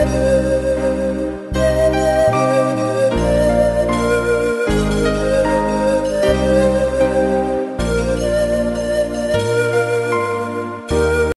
Lord.